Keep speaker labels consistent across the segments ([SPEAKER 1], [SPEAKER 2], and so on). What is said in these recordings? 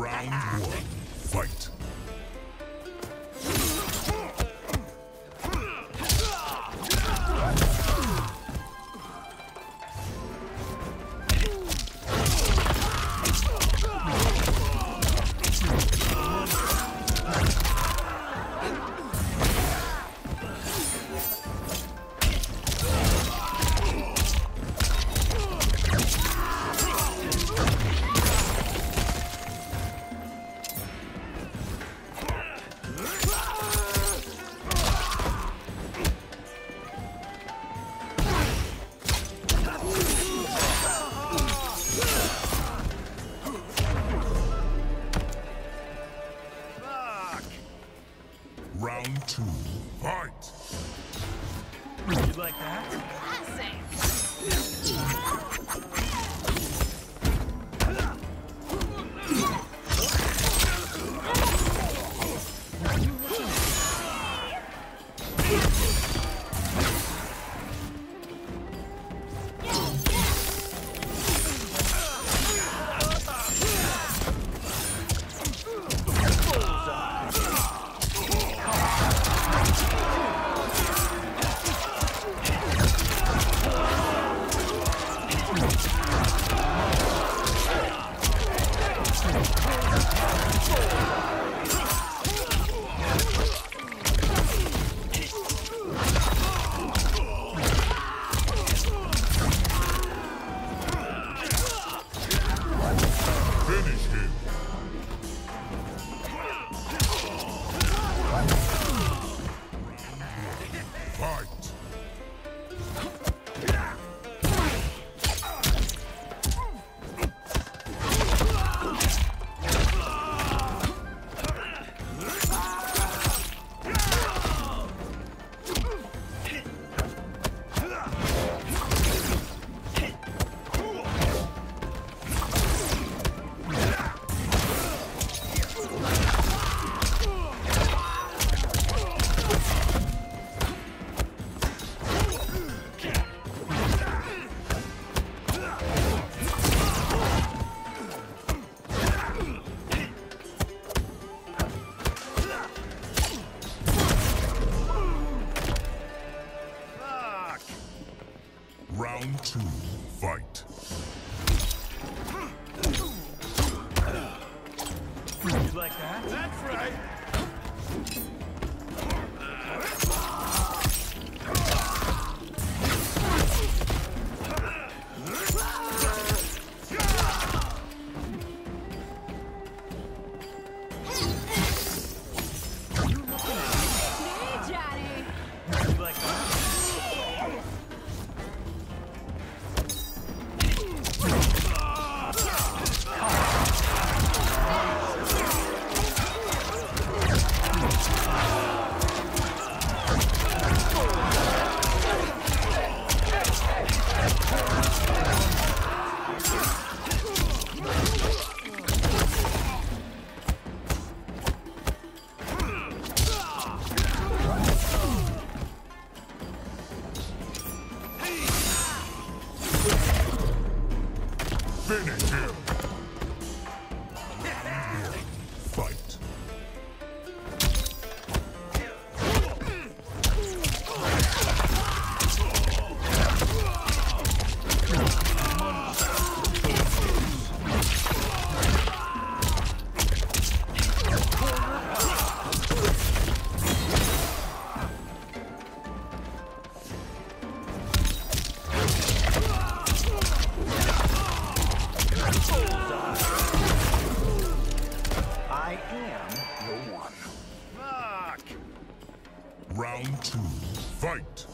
[SPEAKER 1] Round one. Fight. Round two. Fight.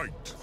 [SPEAKER 1] Fight!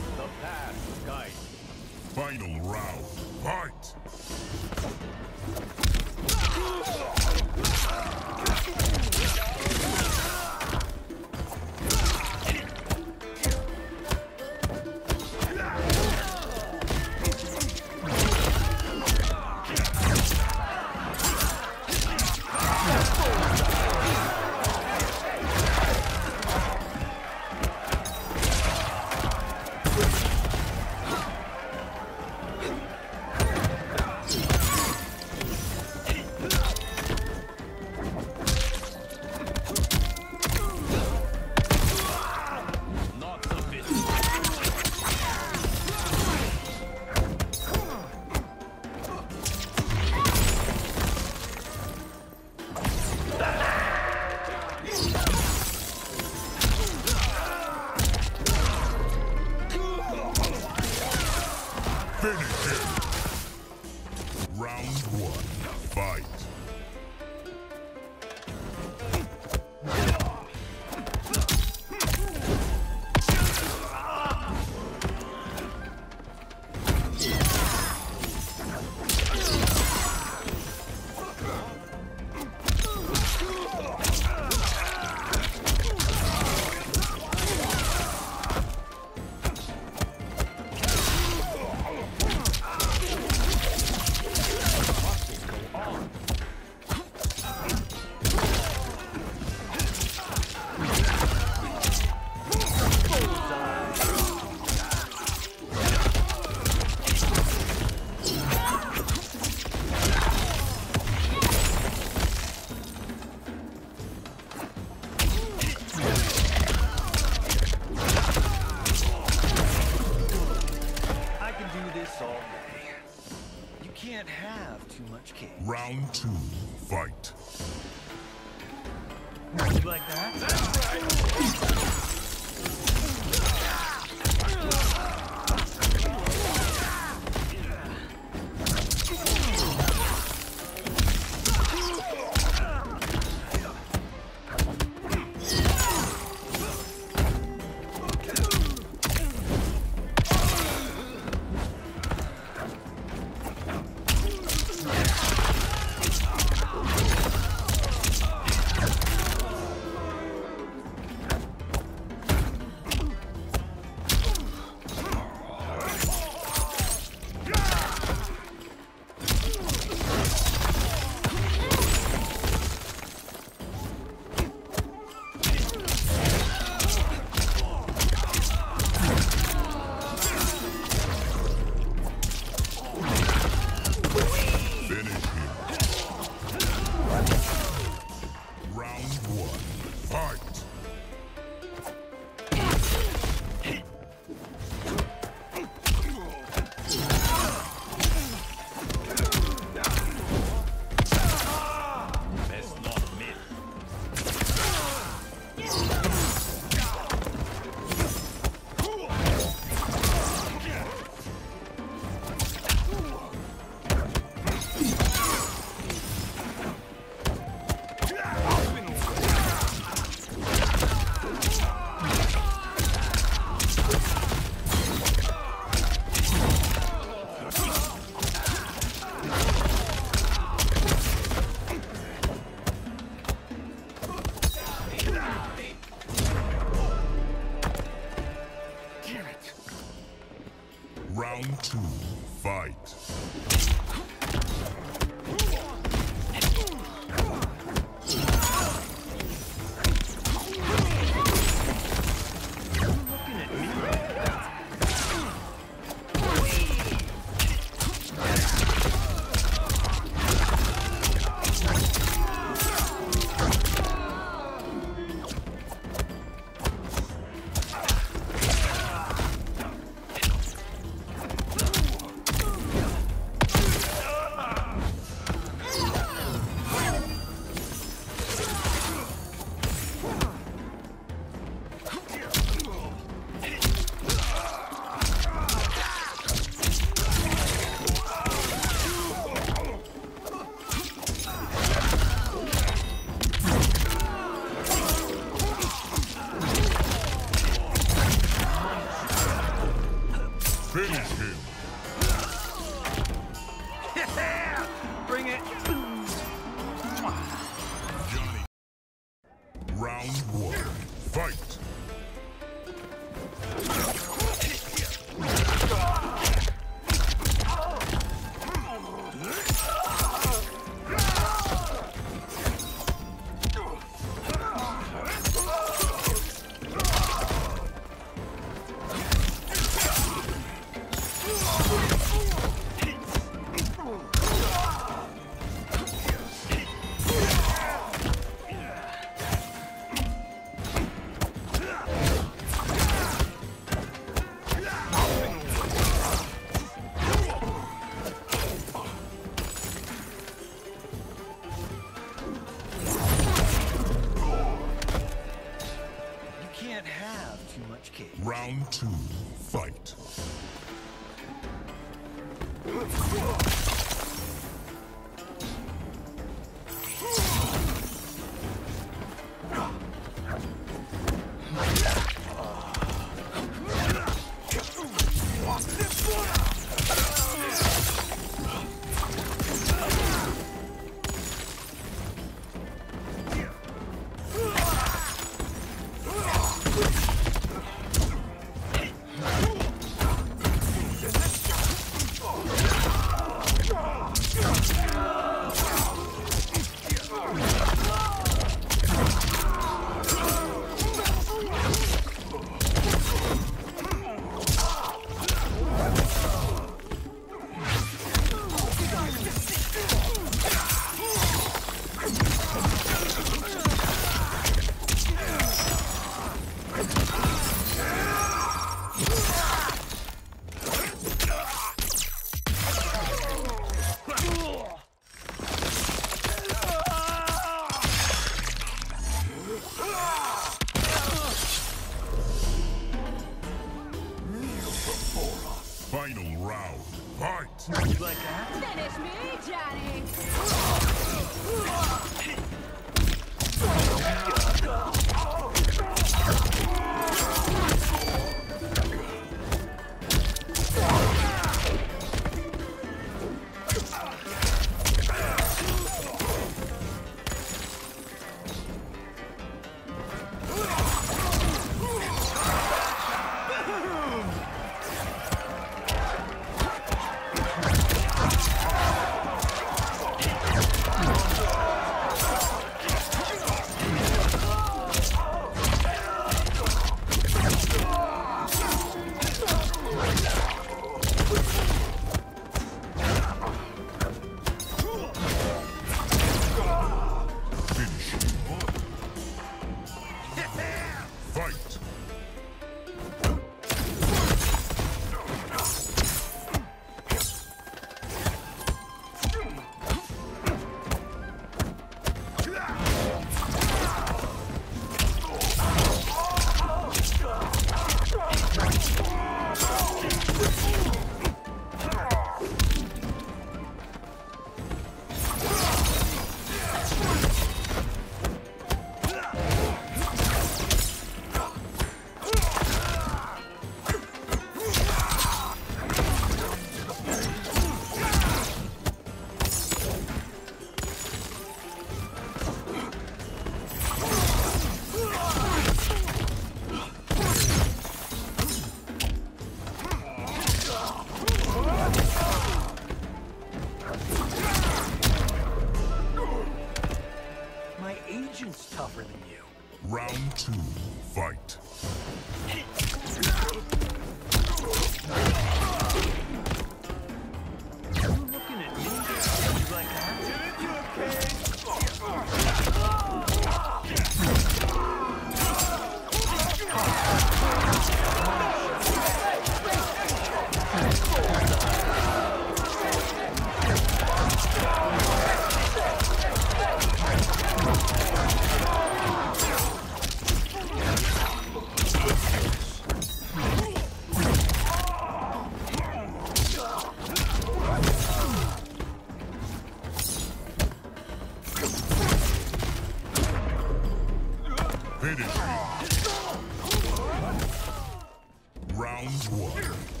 [SPEAKER 1] Round
[SPEAKER 2] one.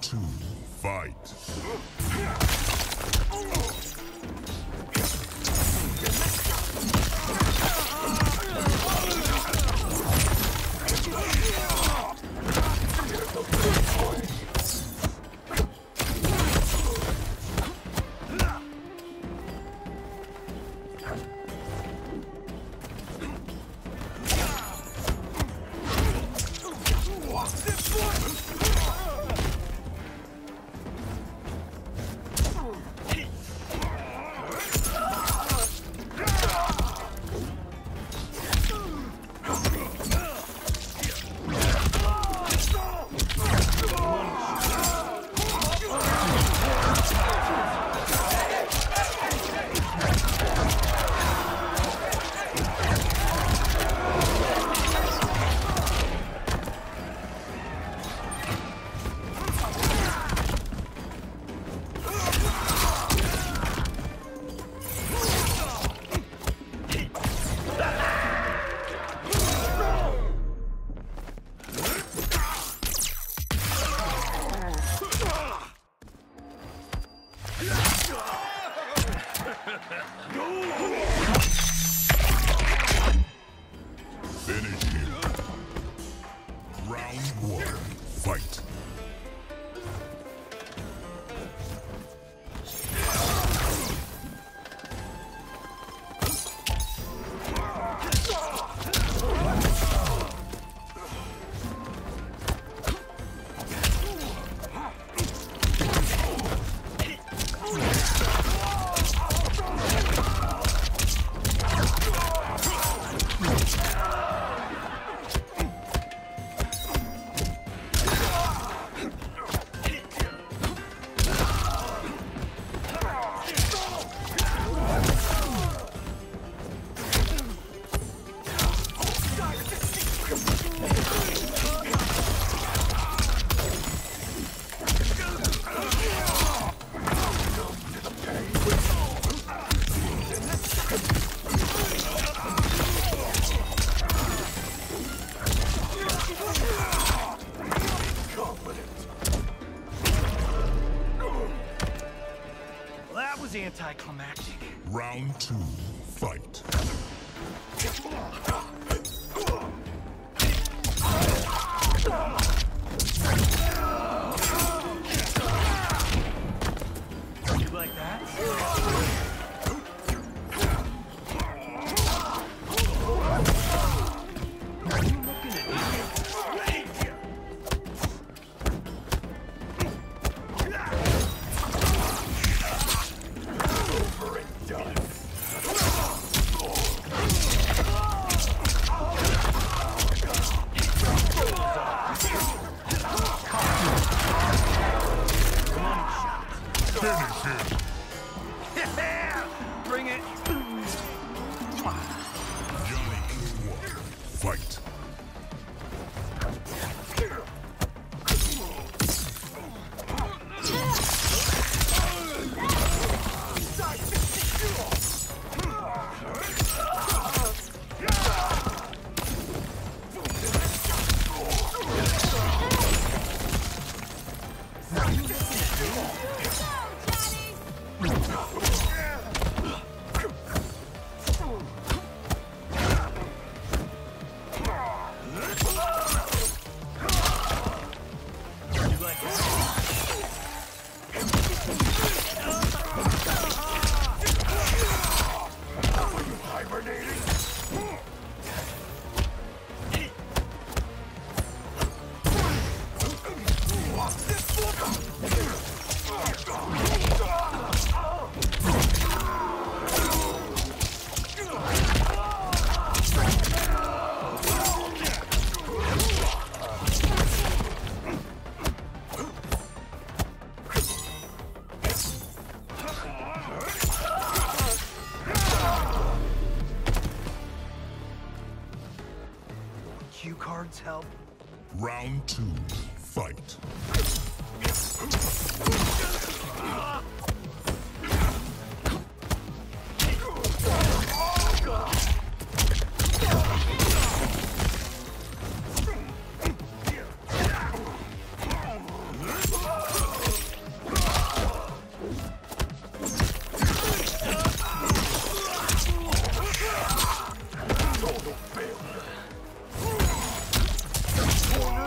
[SPEAKER 1] Two, fight.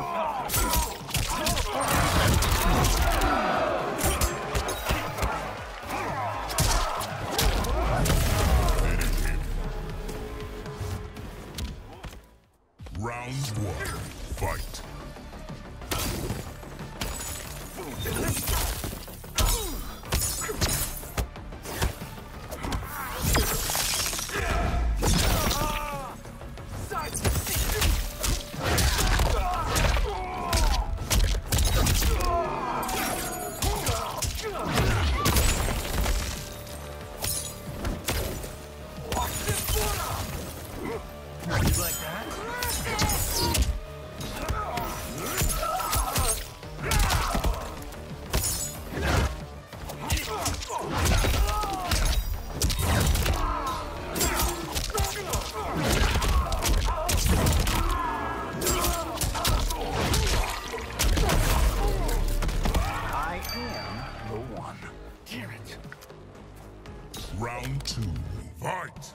[SPEAKER 2] Oh,
[SPEAKER 1] Round two, fight.